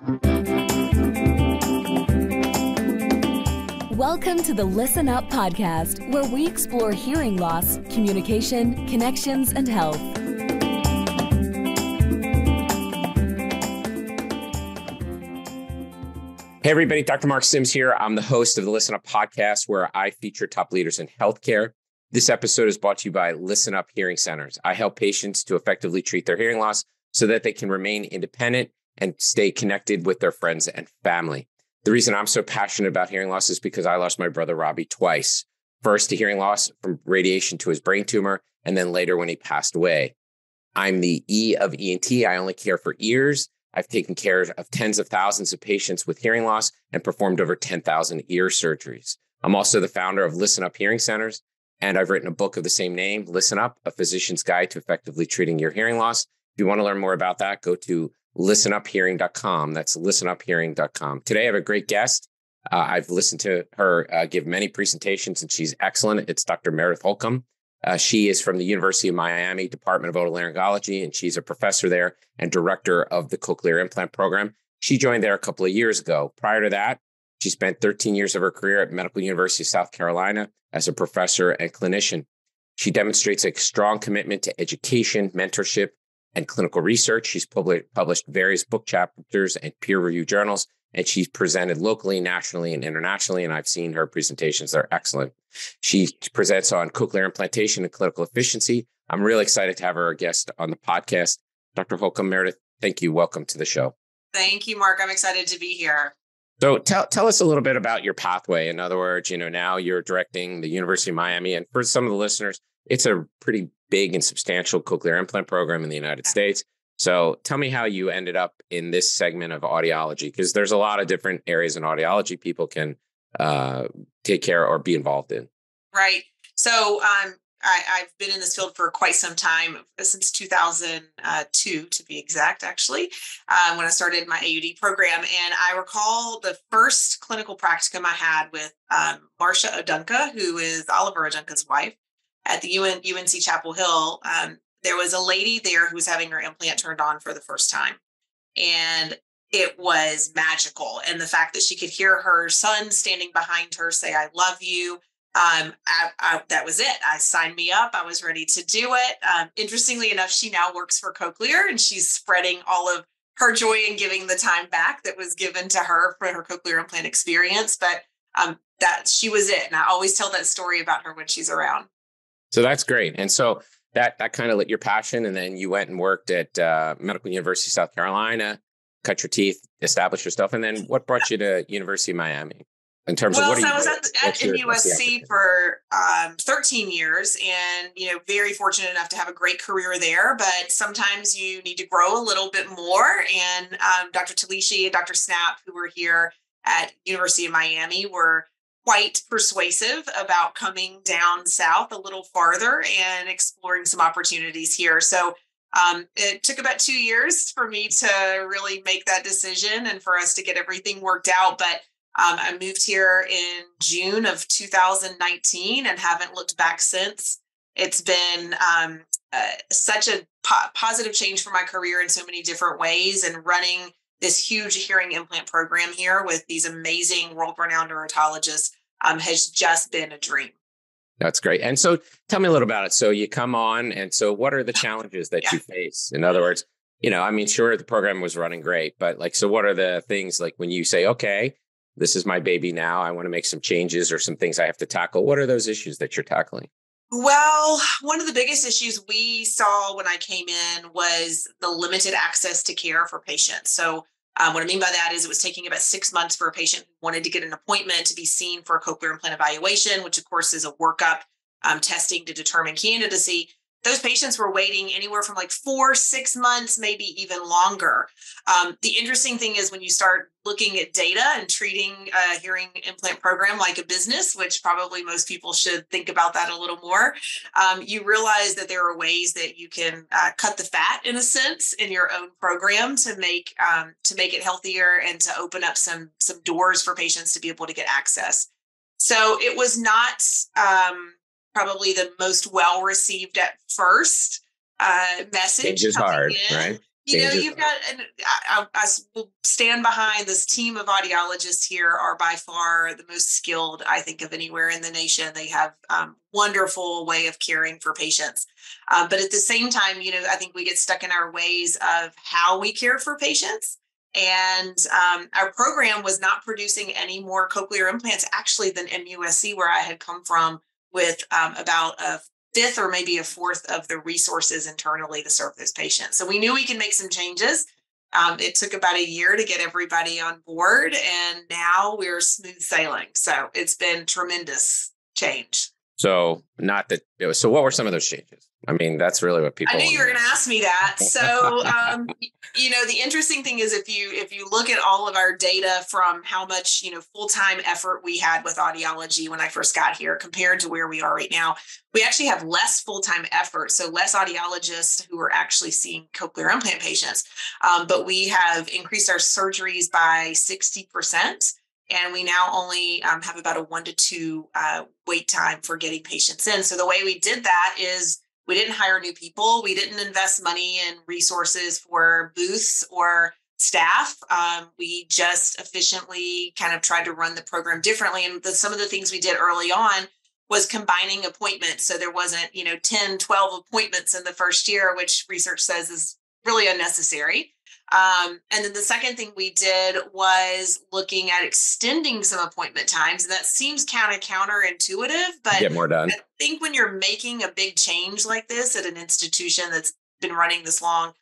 Welcome to the Listen Up podcast, where we explore hearing loss, communication, connections, and health. Hey, everybody, Dr. Mark Syms here. I'm the host of the Listen Up podcast, where I feature top leaders in healthcare. This episode is brought to you by Listen Up Hearing Centers. I help patients to effectively treat their hearing loss so that they can remain independent and stay connected with their friends and family. The reason I'm so passionate about hearing loss is because I lost my brother Robbie twice. First to hearing loss from radiation to his brain tumor, and then later when he passed away. I'm the E of ENT. I only care for ears. I've taken care of tens of thousands of patients with hearing loss and performed over 10,000 ear surgeries. I'm also the founder of Listen Up Hearing Centers, and I've written a book of the same name, Listen Up, A Physician's Guide to Effectively Treating Your Hearing Loss. If you want to learn more about that, go to listenuphearing.com. That's listenuphearing.com. Today, I have a great guest. Uh, I've listened to her uh, give many presentations, and she's excellent. It's Dr. Meredith Holcomb. Uh, she is from the University of Miami Department of Otolaryngology, and she's a professor there and director of the cochlear implant program. She joined there a couple of years ago. Prior to that, she spent 13 years of her career at Medical University of South Carolina as a professor and clinician. She demonstrates a strong commitment to education, mentorship, and clinical research. She's published various book chapters and peer reviewed journals, and she's presented locally, nationally, and internationally. And I've seen her presentations, they're excellent. She presents on cochlear implantation and clinical efficiency. I'm really excited to have her a guest on the podcast. Dr. Holcomb Meredith, thank you. Welcome to the show. Thank you, Mark. I'm excited to be here. So tell tell us a little bit about your pathway. In other words, you know, now you're directing the University of Miami, and for some of the listeners, it's a pretty big and substantial cochlear implant program in the United States. So tell me how you ended up in this segment of audiology, because there's a lot of different areas in audiology people can uh, take care or be involved in. Right. So um, I, have been in this field for quite some time, since 2002 to be exact, actually, um, when I started my AUD program. And I recall the first clinical practicum I had with um, Marcia Adunka, who is Oliver Adunka's wife at the UN, UNC Chapel Hill, um, there was a lady there who was having her implant turned on for the first time. And it was magical. And the fact that she could hear her son standing behind her say, I love you. Um, I, I, that was it. I signed me up. I was ready to do it. Um, interestingly enough, she now works for Cochlear and she's spreading all of her joy and giving the time back that was given to her for her cochlear implant experience. But um, that she was it. And I always tell that story about her when she's around. So that's great. And so that that kind of lit your passion, and then you went and worked at uh, Medical University of South Carolina, cut your teeth, established yourself, and then what brought you to University of Miami? In terms well, of what so I was at, at MUSC for um, 13 years, and you know, very fortunate enough to have a great career there. But sometimes you need to grow a little bit more. And um, Dr. Telischi and Dr. Snapp, who were here at University of Miami, were quite persuasive about coming down south a little farther and exploring some opportunities here. So um, it took about two years for me to really make that decision and for us to get everything worked out. But um, I moved here in June of 2019 and haven't looked back since. It's been um, uh, such a po- positive change for my career in so many different ways and running this huge hearing implant program here with these amazing world renowned neurotologists um, has just been a dream. That's great. And so tell me a little about it. So you come on, and so what are the challenges that yeah. you face? In other words, you know, I mean, sure, the program was running great, but like, so what are the things like when you say, okay, this is my baby now, I want to make some changes or some things I have to tackle? What are those issues that you're tackling? Well, one of the biggest issues we saw when I came in was the limited access to care for patients. So um, what I mean by that is it was taking about six months for a patient who wanted to get an appointment to be seen for a cochlear implant evaluation, which of course is a workup um, testing to determine candidacy those patients were waiting anywhere from like four, six months, maybe even longer. Um, the interesting thing is when you start looking at data and treating a hearing implant program like a business, which probably most people should think about that a little more, um, you realize that there are ways that you can uh, cut the fat in a sense in your own program to make um, to make it healthier and to open up some some doors for patients to be able to get access. So it was not um, probably the most well received at first uh, message. Change is hard, in. right? you know, you've got, and I, I, will stand behind this team of audiologists here are by far the most skilled, I think, of anywhere in the nation. They have um, wonderful way of caring for patients. Uh, but at the same time, you know, I think we get stuck in our ways of how we care for patients. And um, our program was not producing any more cochlear implants actually than MUSC, where I had come from with um, about a fifth or maybe a fourth of the resources internally to serve those patients. So we knew we could make some changes. Um, it took about a year to get everybody on board, and now we're smooth sailing. So it's been tremendous change. So not that. So what were some of those changes? I mean, that's really what people. I knew you were going to ask me that. So, um, you know, the interesting thing is if you if you look at all of our data from how much you know full time effort we had with audiology when I first got here compared to where we are right now, we actually have less full time effort. So less audiologists who are actually seeing cochlear implant patients, um, but we have increased our surgeries by sixty percent and we now only um, have about a one to two uh, wait time for getting patients in. So the way we did that is we didn't hire new people. We didn't invest money and resources for booths or staff. Um, we just efficiently kind of tried to run the program differently. And the, some of the things we did early on was combining appointments. So there wasn't, you know, 10, 12 appointments in the first year, which research says is really unnecessary. Um, and then the second thing we did was looking at extending some appointment times. And that seems kind of counterintuitive, but get more done. I think when you're making a big change like this at an institution that's been running this long,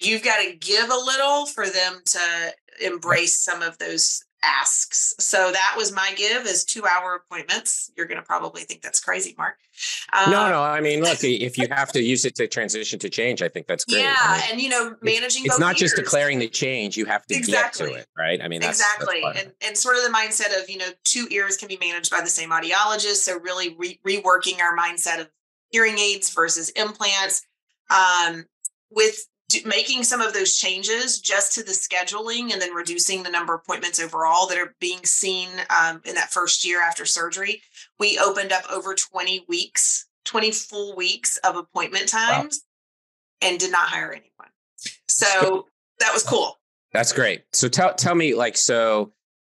you've got to give a little for them to embrace some of those asks. So that was my give is two hour appointments. You're going to probably think that's crazy, Mark. Um, no, no. I mean, look, if you have to use it to transition to change, I think that's great. Yeah, I mean, and you know, managing it's, not just declaring the change; you have to exactly. get to it, right? I mean, that's, exactly, that's and and sort of the mindset of you know, two ears can be managed by the same audiologist. So really re- reworking our mindset of hearing aids versus implants. Um, with making some of those changes just to the scheduling and then reducing the number of appointments overall that are being seen um, in that first year after surgery, we opened up over 20 weeks, 20 full weeks of appointment times wow. and did not hire anyone. So that was cool. That's great. So tell tell me like so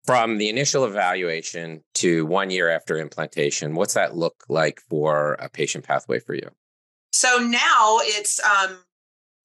from the initial evaluation to one year after implantation, what's that look like for a patient pathway for you? So now it's um,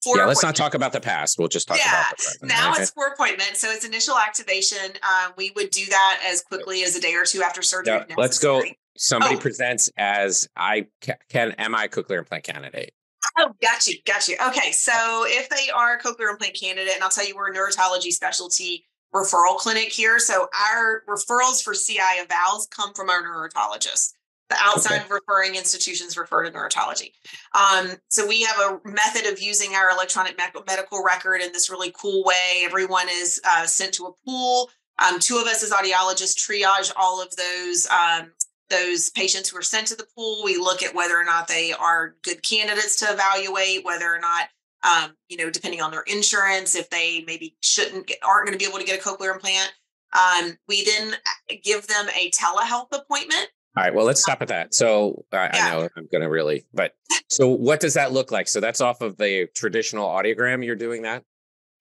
Four yeah, let's not talk about the past. We'll just talk yeah. about the present. Now okay. it's for appointment. So it's initial activation. Um, we would do that as quickly as a day or two after surgery. Yeah, let's go. Somebody oh. presents as I can. Am I a cochlear implant candidate? Oh, got you, got you. Okay, so if they are a cochlear implant candidate, and I'll tell you, we're a neurotology specialty referral clinic here. So our referrals for CI evals come from our neurologist. The outside okay. referring institutions refer to neurotology. Um, so we have a method of using our electronic medical record in this really cool way. Everyone is uh, sent to a pool. Um, two of us as audiologists triage all of those um, those patients who are sent to the pool. We look at whether or not they are good candidates to evaluate, whether or not um, you know, depending on their insurance, if they maybe shouldn't get, aren't going to be able to get a cochlear implant. Um, we then uh, give them a telehealth appointment all right. Well, let's stop at that. So I, yeah. I know I'm going to really, but so what does that look like? So that's off of the traditional audiogram. You're doing that?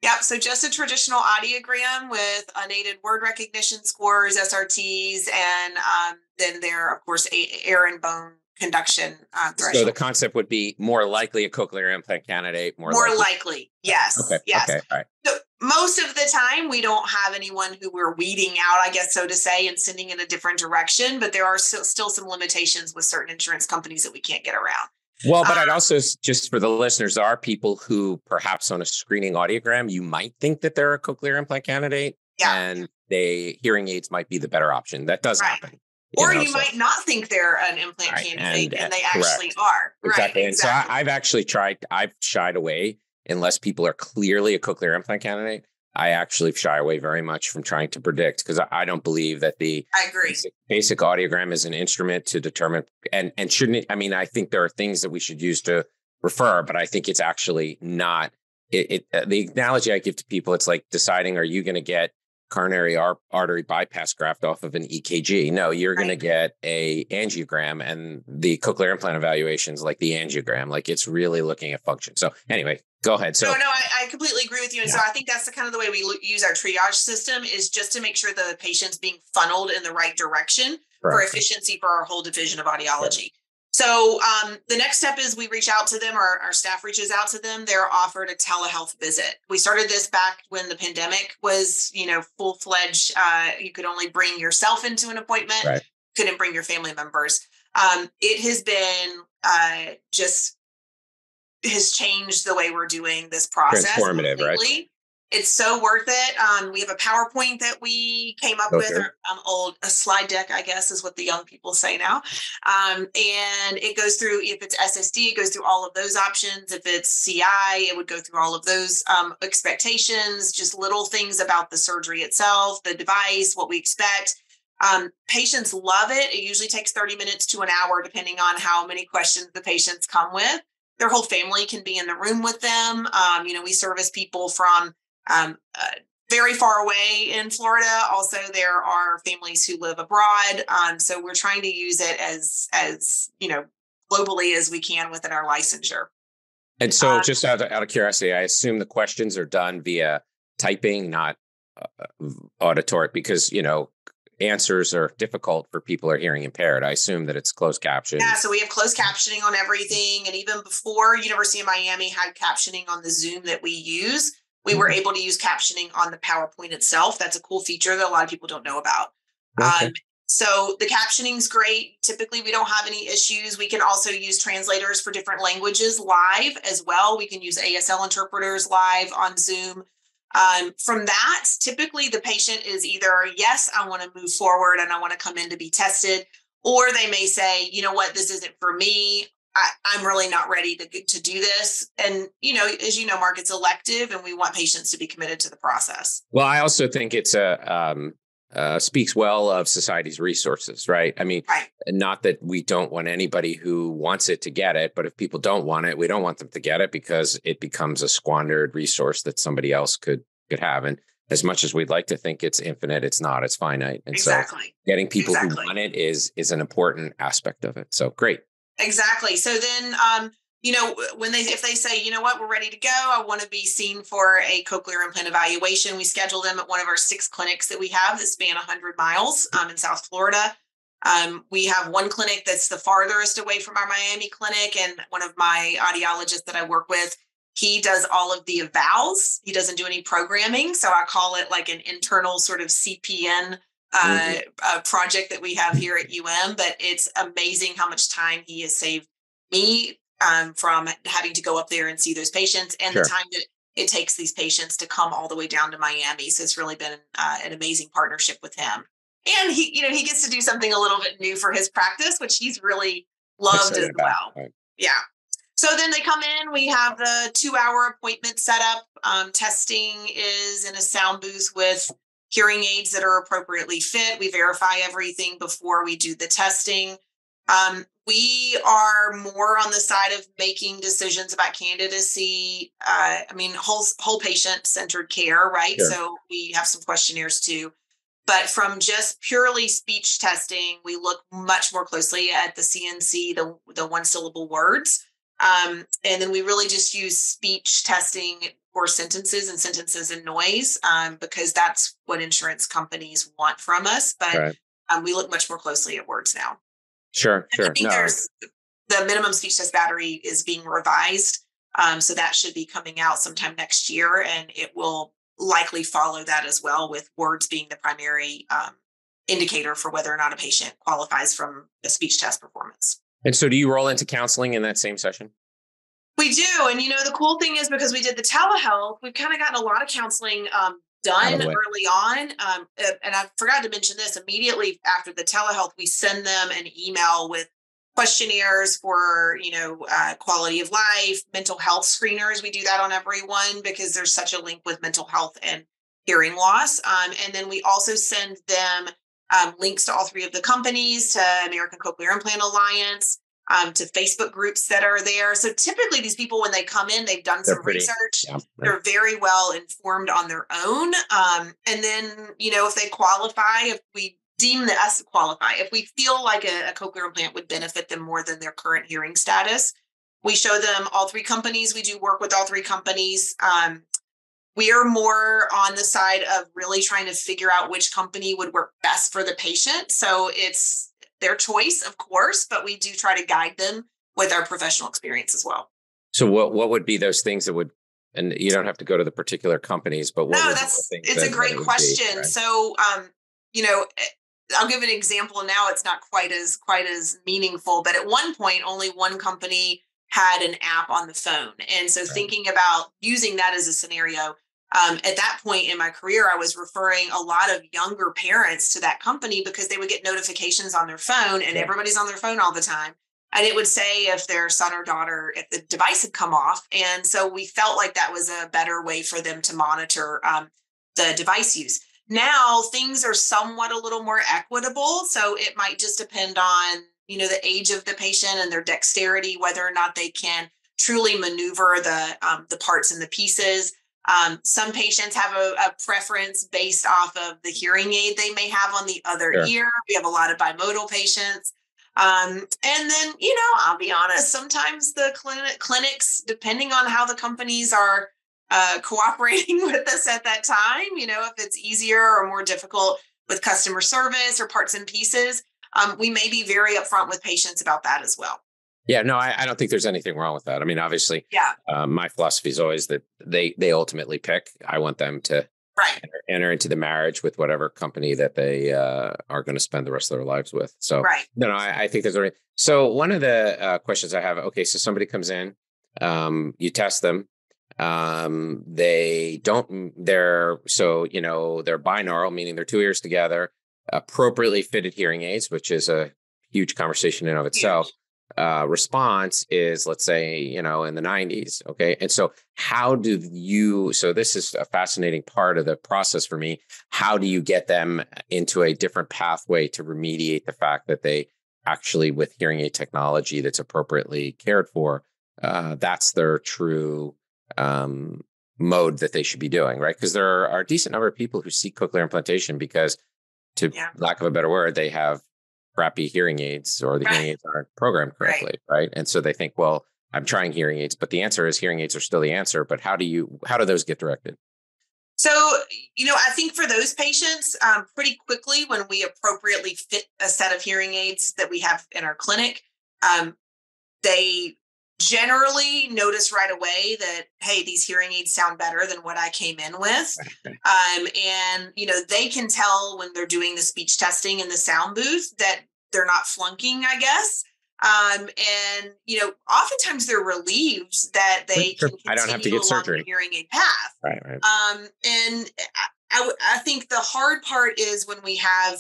Yep. So just a traditional audiogram with unaided word recognition scores, SRTs, and um, then there, of course, air and bone conduction uh, threshold. So the concept would be more likely a cochlear implant candidate. More, more likely. likely. Yes. Okay. Yes. Okay. All right. So most of the time we don't have anyone who we're weeding out i guess so to say and sending in a different direction but there are still, still some limitations with certain insurance companies that we can't get around well but um, i'd also just for the listeners there are people who perhaps on a screening audiogram you might think that they're a cochlear implant candidate yeah. and they hearing aids might be the better option that does right. happen you or know, you so. might not think they're an implant right. candidate and, and, they actually are exactly right, and exactly. so I, i've actually tried i've shied away unless people are clearly a cochlear implant candidate, I actually shy away very much from trying to predict because I, don't believe that the I agree. Basic, basic, audiogram is an instrument to determine and and shouldn't I mean I think there are things that we should use to refer, but I think it's actually not. It, it uh, the analogy I give to people it's like deciding are you going to get coronary ar- artery bypass graft off of an EKG. No, you're right. going to get a angiogram, and the cochlear implant evaluations like the angiogram. Like it's really looking at function. So anyway, go ahead. So no, no, I, I completely agree with you. And yeah. so I think that's the kind of the way we use our triage system is just to make sure the patient's being funneled in the right direction for efficiency for our whole division of audiology. So um, the next step is we reach out to them, or our staff reaches out to them. They're offered a telehealth visit. We started this back when the pandemic was, you know, full fledged. Uh, you could only bring yourself into an appointment, right. couldn't bring your family members. Um, it has been uh, just has changed the way we're doing this process. Transformative, completely. right? It's so worth it. Um, we have a PowerPoint that we came up okay. with, or um, old a slide deck, I guess, is what the young people say now. Um, and it goes through if it's SSD, it goes through all of those options. If it's CI, it would go through all of those um, expectations, just little things about the surgery itself, the device, what we expect. Um, patients love it. It usually takes 30 minutes to an hour, depending on how many questions the patients come with. Their whole family can be in the room with them. Um, you know, we service people from um, uh, very far away in Florida. Also, there are families who live abroad. Um, so we're trying to use it as as you know globally as we can within our licensure. And so, um, just out of, out of curiosity, I assume the questions are done via typing, not uh, auditory, because you know answers are difficult for people who are hearing impaired. I assume that it's closed caption. Yeah, so we have closed captioning on everything, and even before University of Miami had captioning on the Zoom that we use, we were mm-hmm. able to use captioning on the PowerPoint itself. That's a cool feature that a lot of people don't know about. Okay. Um, so the captioning is great. Typically, we don't have any issues. We can also use translators for different languages live as well. We can use ASL interpreters live on Zoom. Um, from that, typically the patient is either, yes, I want to move forward and I want to come in to be tested, or they may say, you know what, this isn't for me. I, am really not ready to to do this. And you know, as you know, Mark, it's elective, and we want patients to be committed to the process. Well, I also think it's a um, uh, speaks well of society's resources, right? I mean, right. not that we don't want anybody who wants it to get it, but if people don't want it, we don't want them to get it because it becomes a squandered resource that somebody else could could have. And as much as we'd like to think it's infinite, it's not. It's finite. And exactly. so, getting people exactly. who want it is is an important aspect of it. So great. Exactly. So then, um, you know, when they if they say, you know what, we're ready to go, I want to be seen for a cochlear implant evaluation. We schedule them at one of our six clinics that we have that span 100 miles um, in South Florida. Um, we have one clinic that's the farthest away from our Miami clinic, and one of my audiologists that I work with, he does all of the evals. He doesn't do any programming, so I call it like an internal sort of CPN mm-hmm. uh, project that we have here at UM, but it's amazing how much time he has saved me um, from having to go up there and see those patients and sure. the time that it takes these patients to come all the way down to Miami. So it's really been uh, an amazing partnership with him. And he, you know, he gets to do something a little bit new for his practice, which he's really loved as well. Right. Yeah. So then they come in, we have the two hour appointment set up. Um, testing is in a sound booth with hearing aids that are appropriately fit. We verify everything before we do the testing. Um, we are more on the side of making decisions about candidacy. Uh, I mean, whole whole patient centered care, right? Sure. So we have some questionnaires too. But from just purely speech testing, we look much more closely at the CNC, the the one syllable words. Um, and then we really just use speech testing for sentences and sentences and noise um, because that's what insurance companies want from us. But right. um, we look much more closely at words now. Sure, and sure. I think no. there's the minimum speech test battery is being revised. Um, so that should be coming out sometime next year, and it will likely follow that as well, with words being the primary um, indicator for whether or not a patient qualifies from a speech test performance. And so, do you roll into counseling in that same session? We do. And, you know, the cool thing is because we did the telehealth, we've kind of gotten a lot of counseling um, done early on. Um, and I forgot to mention this immediately after the telehealth, we send them an email with questionnaires for, you know, uh, quality of life, mental health screeners. We do that on everyone because there's such a link with mental health and hearing loss. Um, and then we also send them um, links to all three of the companies, to American Cochlear Implant Alliance, um, to Facebook groups that are there. So typically, these people, when they come in, they've done They're some pretty, research. Yeah, They're very well informed on their own. Um, and then, you know, if they qualify, if we deem the us qualify, if we feel like a, a cochlear implant would benefit them more than their current hearing status, We show them all three companies. We do work with all three companies. Um, we are more on the side of really trying to figure out which company would work best for the patient. So it's their choice, of course, but we do try to guide them with our professional experience as well. So what what would be those things that would and you don't have to go to the particular companies, but what no, that's it's that, a great question. Be, right? So um, you know, eh, I'll give an example now. It's not quite as quite as meaningful, but at one point, only one company had an app on the phone, and so right. thinking about using that as a scenario. Um, at that point in my career, I was referring a lot of younger parents to that company because they would get notifications on their phone, and yeah. everybody's on their phone all the time. And it would say if their son or daughter if the device had come off. And so we felt like that was a better way for them to monitor um, the device use. Now things are somewhat a little more equitable. So it might just depend on you know the age of the patient and their dexterity whether or not they can truly maneuver the um, the parts and the pieces um, some patients have a, a, preference based off of the hearing aid they may have on the other sure. ear we have a lot of bimodal patients um, and then, you know, I'll be honest, sometimes the clinic clinics, depending on how the companies are uh, cooperating with us at that time, you know, if it's easier or more difficult with customer service or parts and pieces, um, we may be very upfront with patients about that as well. Yeah, no, I, I, don't think there's anything wrong with that. I mean, obviously, yeah. Um, my philosophy is always that they they ultimately pick. I want them to right enter, enter, into the marriage with whatever company that they uh, are going to spend the rest of their lives with so right no no i, I think there's already so one of the uh, questions i have okay so somebody comes in um, you test them um, they don't they're so you know they're binaural meaning they're two ears together appropriately fitted hearing aids which is a huge conversation in of itself huge uh, response is, let's say, you know, in the 90s. Okay. And so, how do you, so this is a fascinating part of the process for me. How do you get them into a different pathway to remediate the fact that they actually, with hearing aid technology that's appropriately cared for, uh, that's their true um, mode that they should be doing, right? Because there are a decent number of people who seek cochlear implantation because, to yeah. lack of a better word, they have crappy hearing aids or the right. hearing aids aren't programmed correctly, right. right? And so they think, well, I'm trying hearing aids, but the answer is hearing aids are still the answer. But how do you how do those get directed? So, you know, I think for those patients, um, pretty quickly when we appropriately fit a set of hearing aids that we have in our clinic, um, they generally notice right away that hey these hearing aids sound better than what i came in with um, and you know they can tell when they're doing the speech testing in the sound booth that they're not flunking i guess um, and you know oftentimes they're relieved that they sure. i don't have to get surgery hearing aid path right, right. um, and I, I think the hard part is when we have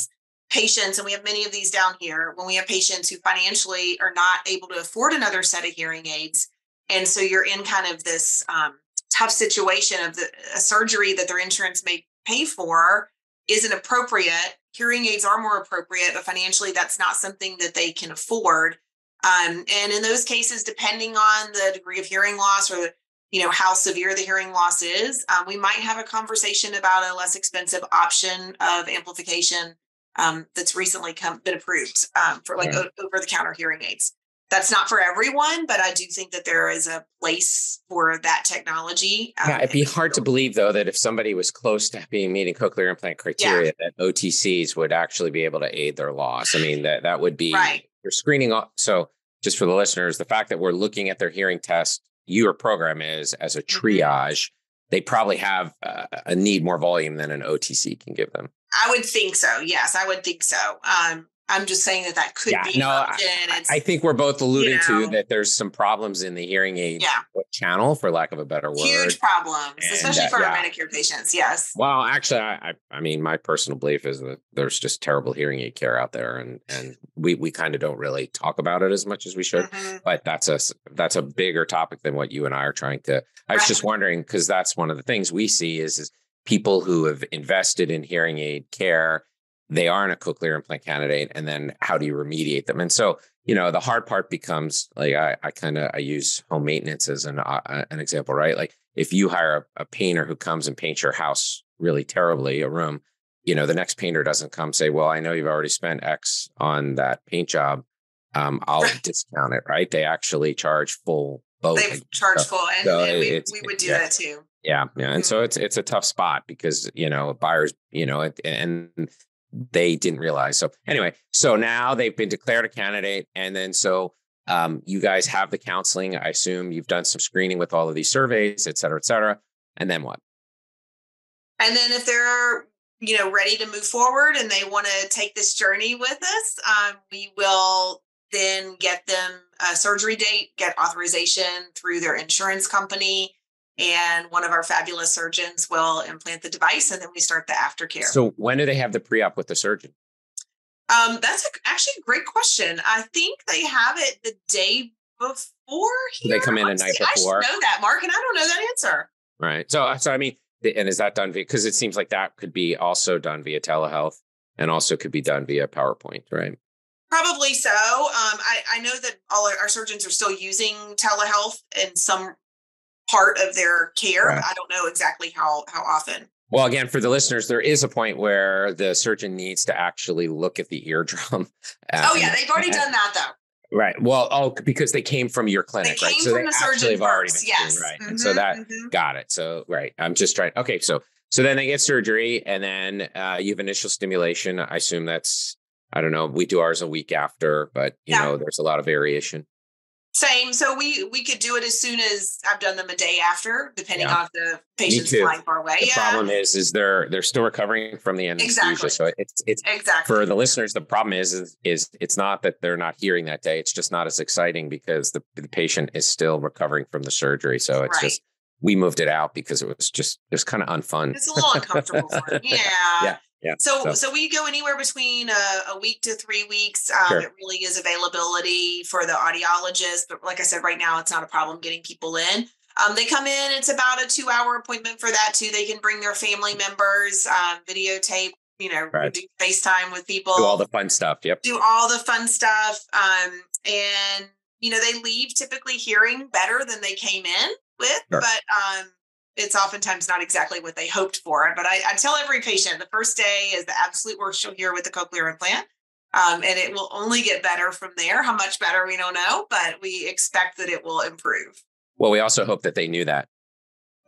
patients, and we have many of these down here, when we have patients who financially are not able to afford another set of hearing aids. And so you're in kind of this um, tough situation of the a surgery that their insurance may pay for isn't appropriate. Hearing aids are more appropriate, but financially that's not something that they can afford. Um, and in those cases, depending on the degree of hearing loss or you know how severe the hearing loss is, um, we might have a conversation about a less expensive option of amplification um, that's recently come, been approved um, for like over the counter hearing aids. That's not for everyone, but I do think that there is a place for that technology. Um, yeah, it'd be hard to believe though that if somebody was close to being meeting cochlear implant criteria, yeah. that OTCs would actually be able to aid their loss. I mean, that that would be right. You're screening. So, just for the listeners, the fact that we're looking at their hearing test, your program is as a mm-hmm. triage. They probably have uh, a need more volume than an OTC can give them. I would think so. Yes, I would think so. Um, I'm just saying that that could yeah, be. No, I, I, think we're both alluding you know, to that there's some problems in the hearing aid yeah. channel, for lack of a better word. Huge problems, and especially for yeah. Medicare patients. Yes. Well, actually, I, I mean, my personal belief is that there's just terrible hearing aid care out there, and and we we kind of don't really talk about it as much as we should. Mm-hmm. But that's a that's a bigger topic than what you and I are trying to. I was right. just wondering because that's one of the things we see is is people who have invested in hearing aid care they aren't a cochlear implant candidate and then how do you remediate them and so you know the hard part becomes like i, I kind of i use home maintenance as an uh, an example right like if you hire a, a, painter who comes and paints your house really terribly a room you know the next painter doesn't come say well i know you've already spent x on that paint job um, I'll discount it. Right? They actually charge full both. They charge full, and, so and we, we, would do yeah. that too. Yeah, yeah, and so it's it's a tough spot because you know buyers, you know, and they didn't realize. So anyway, so now they've been declared a candidate, and then so um, you guys have the counseling. I assume you've done some screening with all of these surveys, et cetera, et cetera. And then what? And then if they're you know ready to move forward and they want to take this journey with us, um, we will then get them a surgery date, get authorization through their insurance company, and one of our fabulous surgeons will implant the device, and then we start the aftercare. So when do they have the pre-op with the surgeon? Um, that's a, actually a great question. I think they have it the day before. Here. They come in a night before. I know that, Mark, and I don't know that answer. Right. So, so I mean, and is that done via? Because it seems like that could be also done via telehealth, and also could be done via PowerPoint, right? Probably so. Um, I, I know that all our surgeons are still using telehealth in some part of their care. Right. I don't know exactly how how often. Well, again, for the listeners, there is a point where the surgeon needs to actually look at the eardrum. oh yeah, they've already done that though. Right. Well, oh, because they came from your clinic, they right? so they the actually have already been yes. right. Mm-hmm, and so that mm-hmm. got it. So right. I'm just trying. Okay. So so then they get surgery, and then uh, you have initial stimulation. I assume that's I don't know. We do ours a week after, but you yeah. know, there's a lot of variation. Same. So we we could do it as soon as I've done them a day after, depending yeah. on the patient's flying far away. The yeah. problem is, is they're they're still recovering from the anesthesia. Exactly. So it's it's exactly for the listeners. The problem is, is is it's not that they're not hearing that day. It's just not as exciting because the, the patient is still recovering from the surgery. So it's right. just we moved it out because it was just it was kind of unfun. It's a little uncomfortable for them. Yeah. yeah. Yeah. So, so, so we go anywhere between a, a week to three weeks. Um, sure. It really is availability for the audiologist, but like I said, right now it's not a problem getting people in. Um, they come in. It's about a two-hour appointment for that too. They can bring their family members, um, videotape. You know, right. do FaceTime with people. Do all the fun stuff. Yep. Do all the fun stuff. Um, and you know, they leave typically hearing better than they came in with, sure. but um, it's oftentimes not exactly what they hoped for. But I, I, tell every patient the first day is the absolute worst you'll hear with the cochlear implant. Um, and it will only get better from there. How much better, we don't know, but we expect that it will improve. Well, we also hope that they knew that.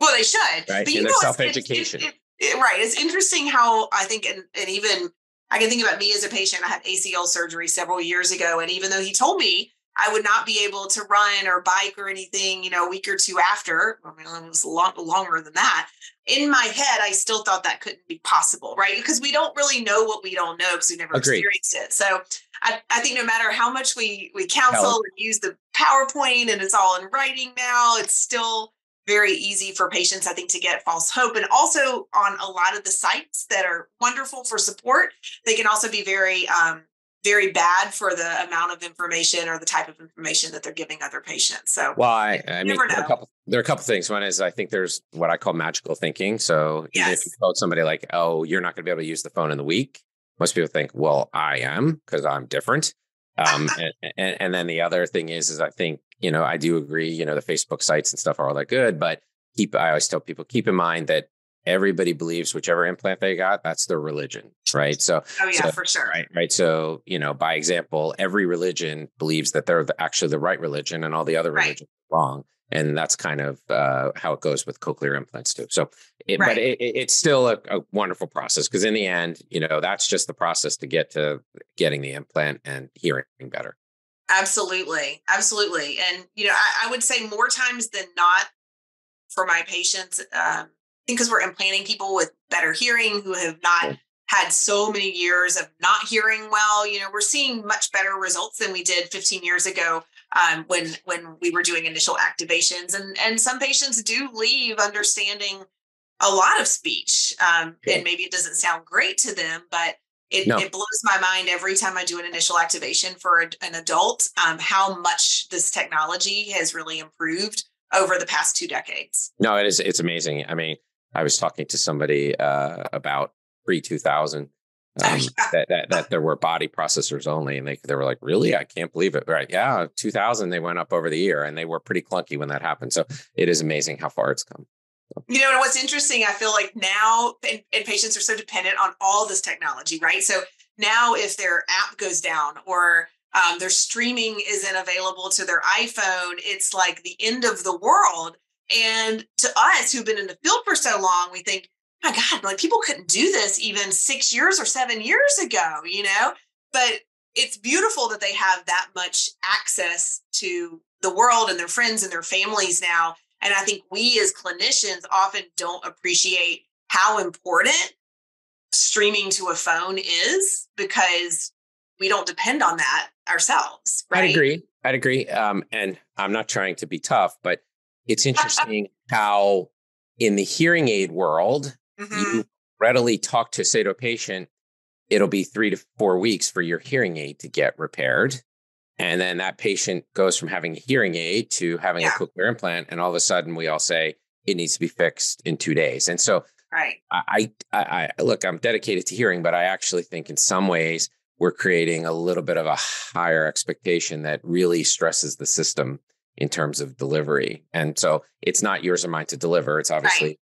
Well, they should. Right. But you know, self education. It, it, right. It's interesting how I think, and, and even I can think about me as a patient. I had ACL surgery several years ago. And even though he told me I would not be able to run or bike or anything, you know, a week or two after. I mean, it was long, longer than that. In my head, I still thought that couldn't be possible, right? Because we don't really know what we don't know because we never Agreed. experienced it. So I, I, think no matter how much we we counsel and use the PowerPoint and it's all in writing now, it's still very easy for patients, I think, to get false hope. And also on a lot of the sites that are wonderful for support, they can also be very um, very bad for the amount of information or the type of information that they're giving other patients. So, well, I, I mean, there are, a couple, there are a couple things. One is I think there's what I call magical thinking. So, yes. even if you told somebody like, "Oh, you're not going to be able to use the phone in the week," most people think, "Well, I am because I'm different." Um, and, and, and then the other thing is, is I think you know I do agree. You know, the Facebook sites and stuff are all that good, but keep. I always tell people keep in mind that everybody believes whichever implant they got, that's their religion, right? So, oh yeah, so, for sure, right, right. So, you know, by example, every religion believes that they're the, actually the right religion, and all the other right. religions are wrong, and that's kind of uh, how it goes with cochlear implants too. So, it, right. but it, it's still a, a wonderful process because in the end, you know, that's just the process to get to getting the implant and hearing better. Absolutely, absolutely, and you know, I, I would say more times than not for my patients. Um, because we're implanting people with better hearing who have not had so many years of not hearing well. You know, we're seeing much better results than we did 15 years ago um, when when we were doing initial activations. And and some patients do leave understanding a lot of speech, um, and maybe it doesn't sound great to them, but it, no. it blows my mind every time I do an initial activation for a, an adult um, how much this technology has really improved over the past two decades. No, it is. It's amazing. I mean, I was talking to somebody uh, about pre 2000 um, that, that, that there were body processors only, and they they were like, "Really? I can't believe it." Right? Yeah, 2000 they went up over the year, and they were pretty clunky when that happened. So it is amazing how far it's come. So. You know, and what's interesting, I feel like now, and, and patients are so dependent on all this technology, right? So now, if their app goes down or um, their streaming isn't available to their iPhone. It's like the end of the world. And to us who've been in the field for so long, we think, my God, like people couldn't do this even six years or seven years ago, you know? But it's beautiful that they have that much access to the world and their friends and their families now. And I think we as clinicians often don't appreciate how important streaming to a phone is because we don't depend on that ourselves. Right? I'd agree. I'd agree. Um, and I'm not trying to be tough, but it's interesting how in the hearing aid world, mm-hmm. you readily talk to, say, to a patient, it'll be three to four weeks for your hearing aid to get repaired. And then that patient goes from having a hearing aid to having yeah. a cochlear implant. And all of a sudden, we all say it needs to be fixed in two days. And so, right. I, I, I look, I'm dedicated to hearing, but I actually think in some ways we're creating a little bit of a higher expectation that really stresses the system in terms of delivery. And so it's not yours or mine to deliver. It's obviously right.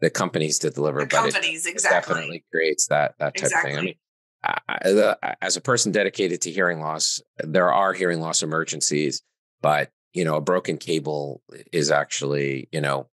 the companies to deliver, the but companies, it, exactly. it definitely creates that that type exactly. of thing. I mean, I, as a person dedicated to hearing loss, there are hearing loss emergencies, but you know, a broken cable is actually, you know,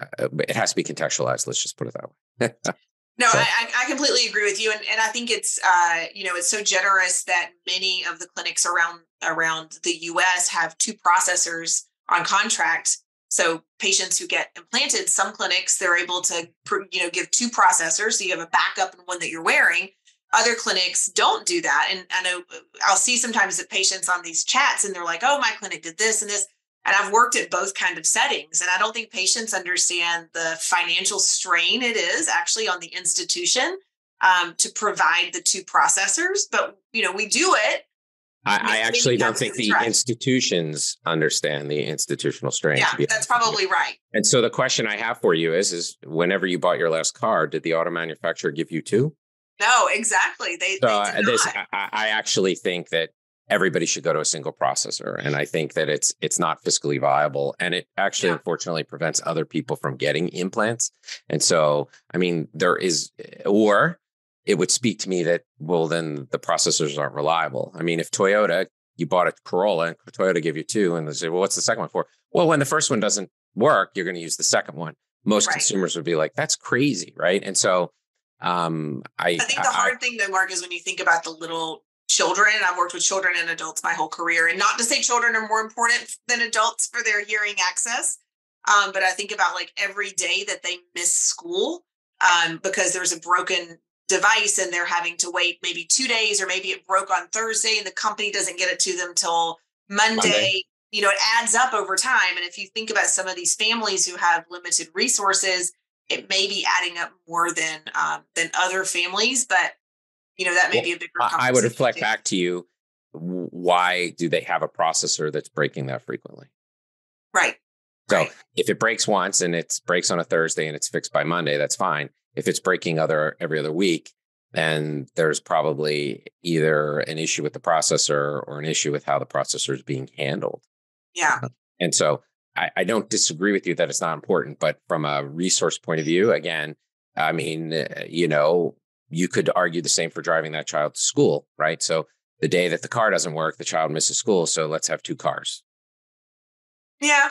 uh, it has to be contextualized. Let's just put it that way. no, so. I, I completely agree with you, and, and I think it's, uh, you know, it's so generous that many of the clinics around around the U.S. have two processors on contract. So patients who get implanted, some clinics they're able to, you know, give two processors, so you have a backup and one that you're wearing other clinics don't do that. And I know I'll see sometimes that patients on these chats and they're like, oh, my clinic did this and this. And I've worked at both kind of settings. And I don't think patients understand the financial strain it is actually on the institution um, to provide the two processors. But, you know, we do it. I, I actually don't think the right. institutions understand the institutional strain. Yeah, that's probably right. And so the question I have for you is: is whenever you bought your last car, did the auto manufacturer give you two? No, exactly. They, so they this, I, I actually think that everybody should go to a single processor and i think that it's it's not fiscally viable and it actually yeah. unfortunately prevents other people from getting implants and so i mean there is or it would speak to me that well then the processors aren't reliable i mean if toyota you bought a corolla and toyota give you two and they say well what's the second one for well when the first one doesn't work you're going to use the second one most right. consumers would be like that's crazy right and so um, I, I think the hard thing though, Mark, is when you think about the little children. I've worked with children and adults my whole career, and not to say children are more important than adults for their hearing access, um, but I think about like every day that they miss school um, because there's a broken device and they're having to wait maybe two days or maybe it broke on Thursday and the company doesn't get it to them till Monday. Monday. You know, it adds up over time. And if you think about some of these families who have limited resources, it may be adding up more than um, than other families, but you know that may well, be a bigger. I would reflect too. back to you. Why do they have a processor that's breaking that frequently? Right. So right. if it breaks once and it breaks on a Thursday and it's fixed by Monday, that's fine. If it's breaking other every other week, then there's probably either an issue with the processor or an issue with how the processor is being handled. Yeah. And so I, I, don't disagree with you that it's not important, but from a resource point of view, again, I mean, uh, you know, you could argue the same for driving that child to school, right? So the day that the car doesn't work, the child misses school. So let's have two cars. Yeah.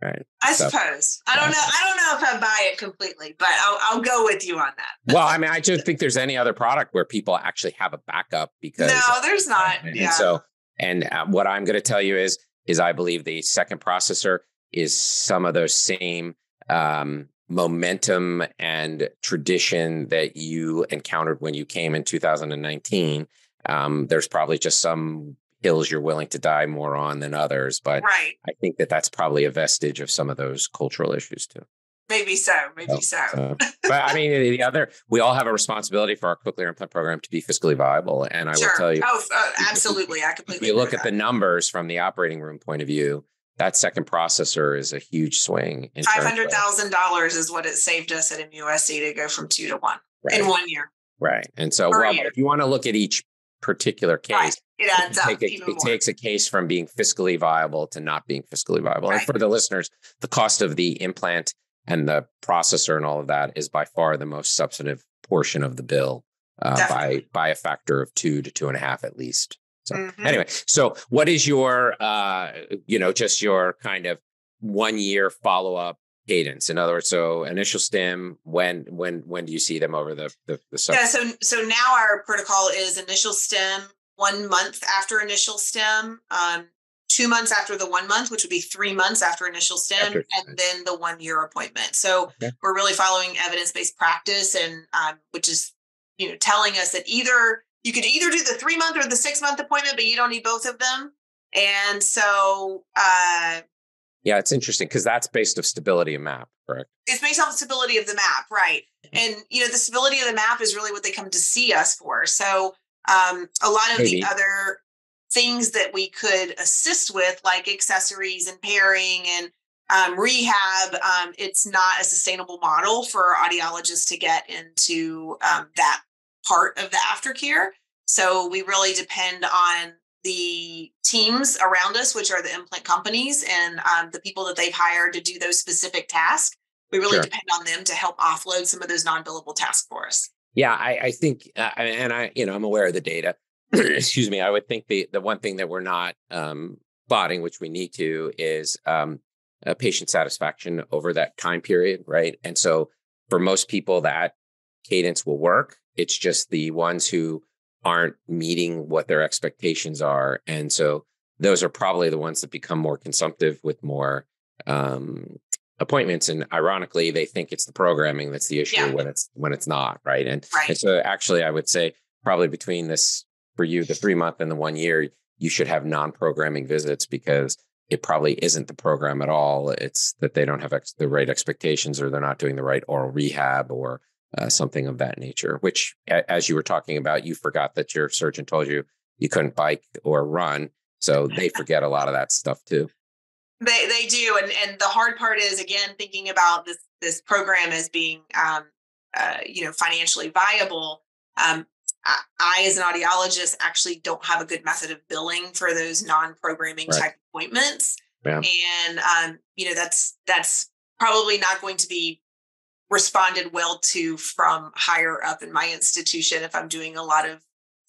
Right. I so, suppose. I don't know. I don't know if I buy it completely, but I'll, I'll go with you on that. well, I mean, I don't think there's any other product where people actually have a backup because no, there's not. And, yeah. so, and uh, what I'm going to tell you is is I believe the second processor is some of those same um, momentum and tradition that you encountered when you came in 2019. Um, there's probably just some hills you're willing to die more on than others, but right. I think that that's probably a vestige of some of those cultural issues too. Maybe so, maybe so. so. but I mean, the other, we all have a responsibility for our cochlear implant program to be fiscally viable. And I sure. will tell you, oh, uh, absolutely, I completely. If you look at the numbers from the operating room point of view, that second processor is a huge swing. Five hundred thousand dollars is what it saved us at MUSC to go from two to one right. in one year. Right, and so well, if you want to look at each particular case, right. it adds up. A, it takes a case from being fiscally viable to not being fiscally viable. Right. And for the listeners, the cost of the implant and the processor and all of that is by far the most substantive portion of the bill uh, by by a factor of two to two and a half at least. So mm-hmm. anyway, so what is your, uh, you know, just your kind of one year follow up cadence? In other words, so initial stim, when when when do you see them over the the, the summer? Yeah, so so now our protocol is initial stim one month after initial stim, um, two months after the one month, which would be three months after initial stim, after. and then the one year appointment. So okay. we're really following evidence based practice, and um, which is you know telling us that either you could either do the three month or the six month appointment, but you don't need both of them. And so uh, yeah, it's interesting because that's based of stability of map, correct? It's based on the stability of the map, right? And you know, the stability of the map is really what they come to see us for. So um, a lot of Maybe. the other things that we could assist with, like accessories and pairing and um, rehab, um, it's not a sustainable model for audiologists to get into um, that part of the aftercare. So we really depend on the teams around us, which are the implant companies and um, the people that they've hired to do those specific tasks. We really sure. depend on them to help offload some of those non-billable tasks for us. Yeah, I, I think, uh, and I, you know, I'm aware of the data. Excuse me. I would think the the one thing that we're not um, spotting, which we need to, is um, patient satisfaction over that time period, right? And so, for most people, that cadence will work. It's just the ones who aren't meeting what their expectations are. And so those are probably the ones that become more consumptive with more um, appointments. And ironically, they think it's the programming that's the issue yeah. when it's when it's not, right? And, right. and so actually I would say probably between this for you, the three month and the one year, you should have non-programming visits because it probably isn't the program at all. It's that they don't have ex- the right expectations or they're not doing the right aural rehab or uh, something of that nature, which, as you were talking about, you forgot that your surgeon told you you couldn't bike or run. So they forget a lot of that stuff too. They they do, and and the hard part is again thinking about this this program as being um, uh, you know financially viable. Um, I, I, as an audiologist, actually don't have a good method of billing for those non-programming right. type appointments, yeah. and um, you know that's that's probably not going to be responded well to from higher up in my institution if I'm doing a lot of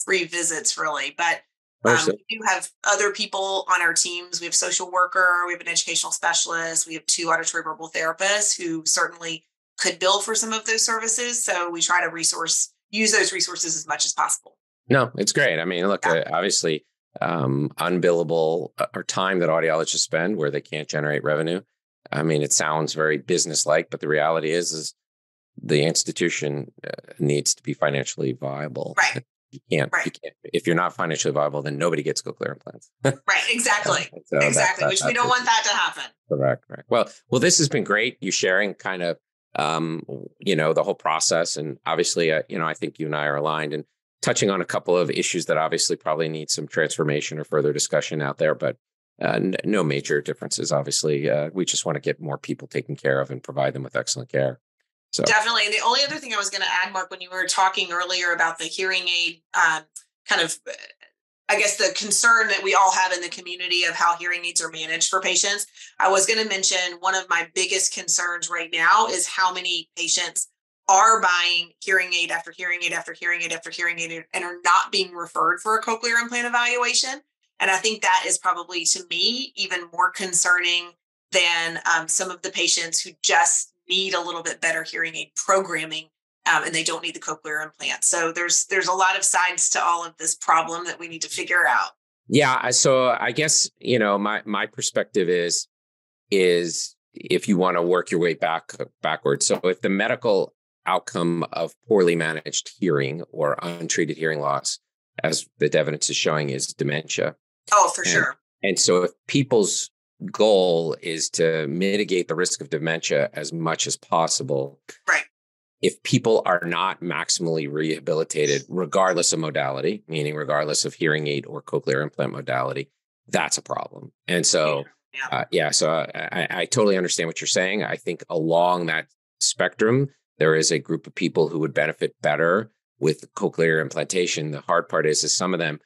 free visits, really. But um, we do have other people on our teams. We have social worker, we have an educational specialist, we have two auditory verbal therapists who certainly could bill for some of those services. So we try to resource use those resources as much as possible. No, it's great. I mean, look, yeah. uh, obviously, um, unbillable uh, or time that audiologists spend where they can't generate revenue I mean, it sounds very business-like, but the reality is, is the institution uh, needs to be financially viable. Right. You can't, right. you can't. If you're not financially viable, then nobody gets cochlear implants. right. Exactly. so exactly. That, which we don't want that to happen. Correct. Right. Well, well, this has been great. You sharing kind of, um, you know, the whole process, and obviously, uh, you know, I think you and I are aligned and touching on a couple of issues that obviously probably need some transformation or further discussion out there, but uh, n- no major differences. Obviously, uh, we just want to get more people taken care of and provide them with excellent care. So definitely. And the only other thing I was going to add, Mark, when you were talking earlier about the hearing aid, um, kind of, I guess the concern that we all have in the community of how hearing aids are managed for patients. I was going to mention one of my biggest concerns right now is how many patients are buying hearing aid after hearing aid after hearing aid after hearing aid and are not being referred for a cochlear implant evaluation. And I think that is probably to me even more concerning than um, some of the patients who just need a little bit better hearing aid programming um, and they don't need the cochlear implant. So there's there's a lot of sides to all of this problem that we need to figure out. Yeah, so I guess you know my my perspective is is if you want to work your way back backwards. So if the medical outcome of poorly managed hearing or untreated hearing loss, as the evidence is showing, is dementia, Oh, for and, sure. And so if people's goal is to mitigate the risk of dementia as much as possible. Right. If people are not maximally rehabilitated, regardless of modality, meaning regardless of hearing aid or cochlear implant modality, that's a problem. And so, yeah, uh, yeah so I, I totally understand what you're saying. I think along that spectrum, there is a group of people who would benefit better with cochlear implantation. The hard part is, is some of them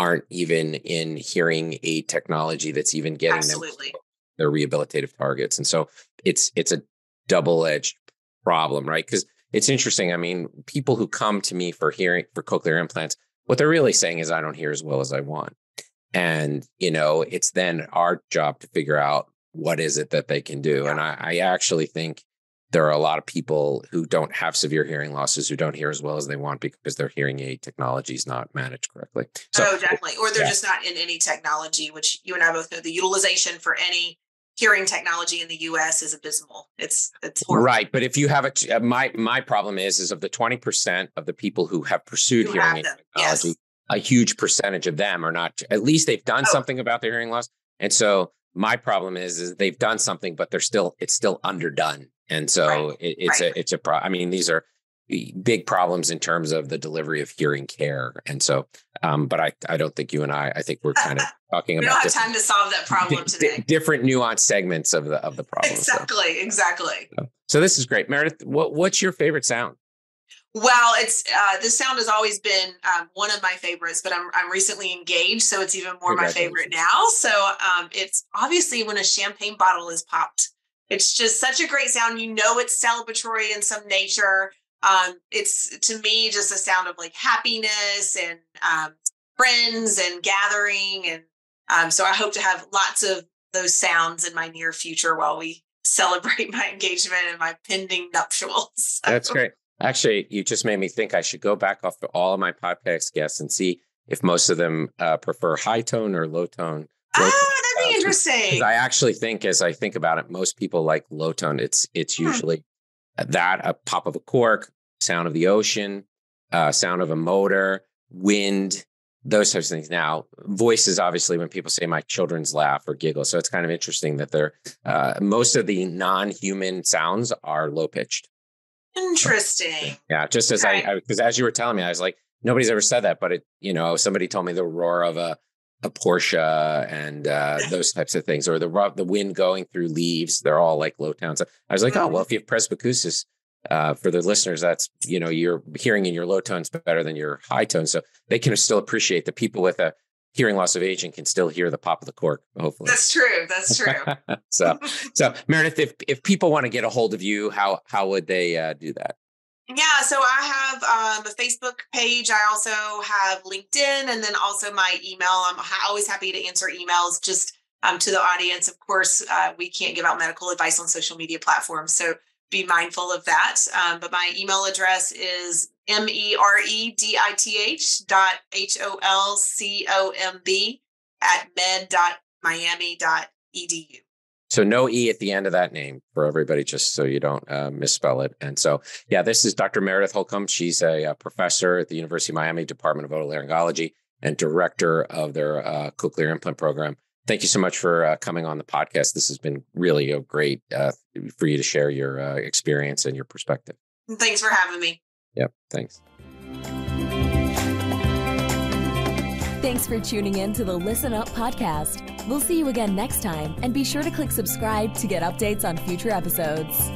aren't even in hearing aid technology that's even getting Absolutely. them their rehabilitative targets. And so it's it's a double-edged problem, right? Because it's interesting. I mean, people who come to me for hearing for cochlear implants, What they're really saying is, I don't hear as well as I want. And, you know, it's then our job to figure out what is it that they can do. And I, I actually think there are a lot of people who don't have severe hearing losses who don't hear as well as they want because their hearing aid technology is not managed correctly. So, oh, definitely. Or they're yeah. just not in any technology, which you and I both know the utilization for any hearing technology in the US is abysmal. It's it's horrible. Right, but if you have a uh, my my problem is is of the 20% of the people who have pursued hearing aid technology, yes. a huge percentage of them are not at least they've done oh. something about their hearing loss. And so my problem is is they've done something but they're still it's still underdone and so right. it, it's right. a it's a pro. I mean, these are big problems in terms of the delivery of hearing care. And so, um, but I I don't think you and I I think we're kind of talking we about. We don't have time to solve that problem di- today. different nuanced segments of the of the problem. Exactly. So. Exactly. So, so this is great, Meredith. What what's your favorite sound? Well, it's uh, this sound has always been um, one of my favorites, but I'm I'm recently engaged, so it's even more my favorite now. So um, it's obviously when a champagne bottle is popped. It's just such a great sound. You know, it's celebratory in some nature. Um, it's to me just a sound of like happiness and um, friends and gathering. And um, so I hope to have lots of those sounds in my near future while we celebrate my engagement and my pending nuptials. So. That's great. Actually, you just made me think I should go back off to all of my podcast guests and see if most of them uh, prefer high tone or low tone. Low oh, that'd be interesting. I actually think, as I think about it, most people like low tone. It's it's hmm. usually hmm. that a pop of a cork, sound of the ocean, uh, sound of a motor, wind, those types of things. Now, voices obviously when people say my children's laugh or giggle, so it's kind of interesting that they're uh, most of the non-human sounds are low pitched. Interesting. Yeah, just as okay. I because as you were telling me, I was like, nobody's ever said that, but it you know somebody told me the roar of a a Porsche and uh, those types of things, or the the wind going through leaves. They're all like low tones. I was like, oh well, mm-hmm. if you have presbycusis, uh, for the listeners, that's you know you're hearing in your low tones better than your high tones, so they can still appreciate the people with a hearing loss of aging can still hear the pop of the cork. Hopefully, that's true. That's true. so, so Meredith, if if people want to get a hold of you, how how would they uh, do that? Yeah, so I have um, a Facebook page. I also have LinkedIn, and then also my email. I'm always happy to answer emails just um, to the audience. Of course, uh, we can't give out medical advice on social media platforms, so be mindful of that. Um, but my email address is m e r e d i t h dot h o l c o m b at med dot miami dot edu. So no E at the end of that name for everybody, just so you don't uh, misspell it. And so, yeah, this is Dr. Meredith Holcomb. She's a, a, professor at the University of Miami Department of Otolaryngology and director of their uh, cochlear implant program. Thank you so much for uh, coming on the podcast. This has been really a great uh, for you to share your uh, experience and your perspective. Thanks for having me. Yep. Thanks. Thanks for tuning in to the Listen Up podcast. We'll see you again next time, and be sure to click subscribe to get updates on future episodes.